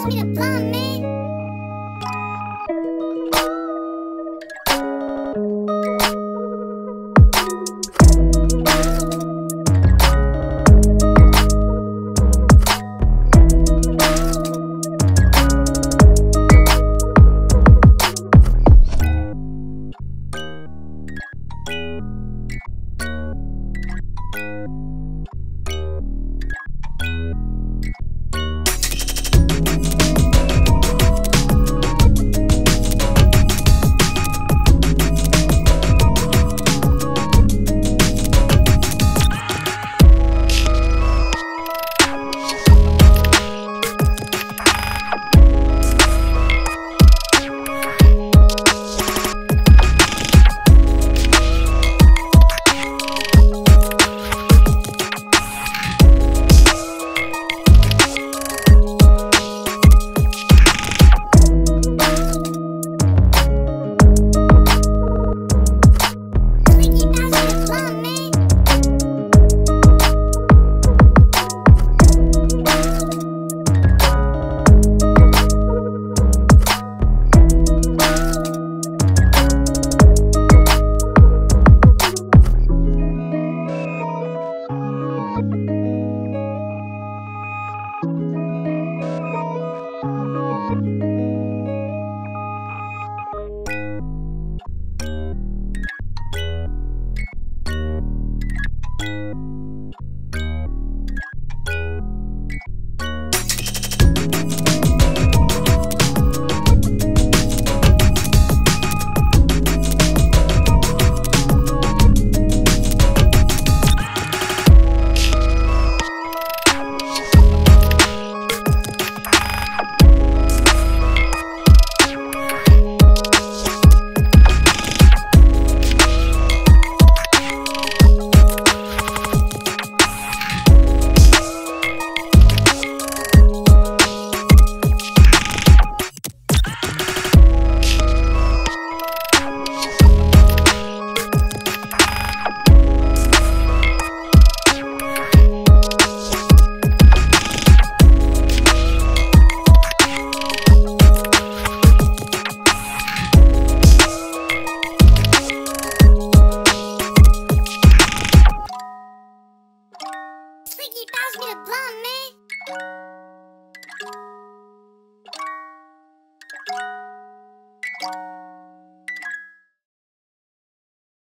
Pass me the blunt. Slinky Bow's me a blonde man.